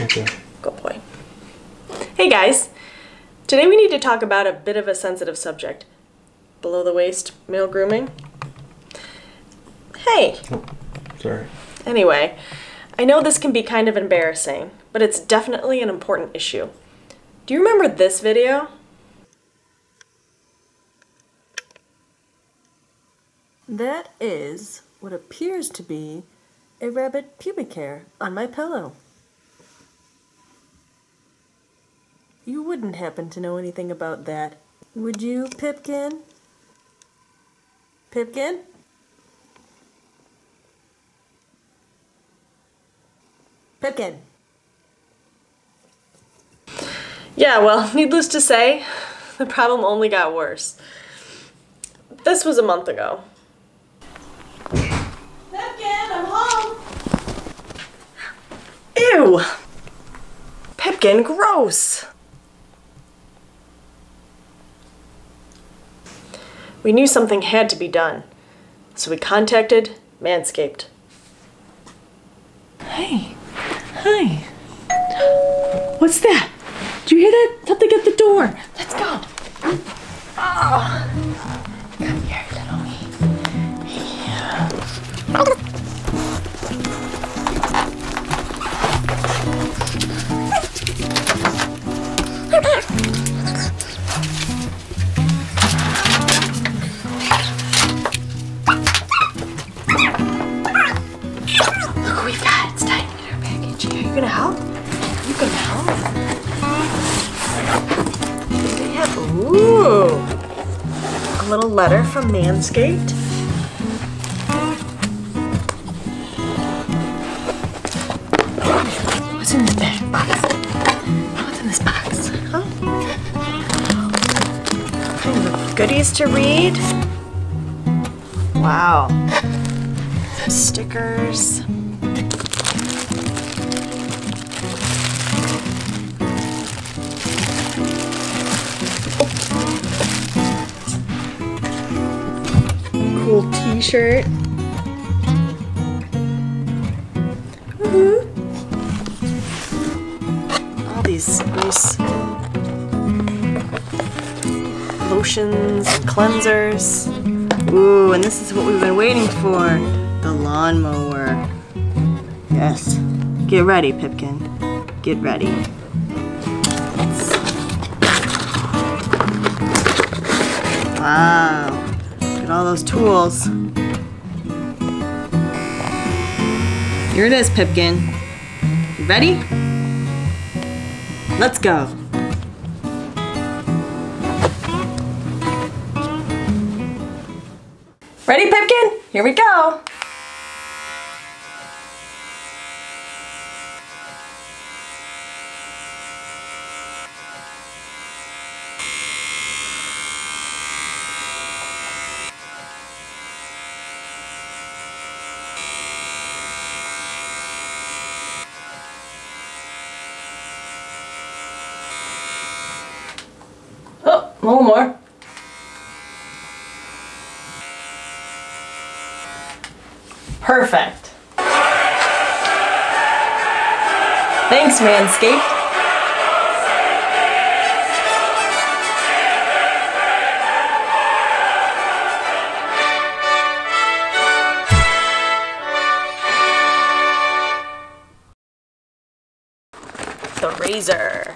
Okay. Good boy. Hey guys! Today we need to talk about a bit of a sensitive subject. Below the waist male grooming. Hey! Oh, sorry. Anyway, I know this can be kind of embarrassing, but it's definitely an important issue. Do you remember this video? That is what appears to be a rabbit pubic hair on my pillow. You wouldn't happen to know anything about that, would you, Pipkin? Pipkin? Pipkin. Yeah, well, needless to say, the problem only got worse. This was a month ago. Pipkin, I'm home. Ew! Pipkin, gross! We knew something had to be done, so we contacted Manscaped. Hey, hi. What's that? Did you hear that? Something at the door. Let's go. Ah. Come here, little me. Look gonna help? You gonna help? Have? Ooh. A little letter from Manscaped. What's in this bag box? What's in this box? Huh? Kind of goodies to read. Wow. Some stickers. Cool t-shirt. Mm-hmm. All these nice lotions and cleansers. Ooh, and this is what we've been waiting for. The lawnmower. Yes. Get ready, Pipkin. Get ready. Wow. All those tools. Here it is, Pipkin. You ready? Let's go. Ready, Pipkin? Here we go. Oh, a little more. Perfect. Thanks, Manscaped. The razor.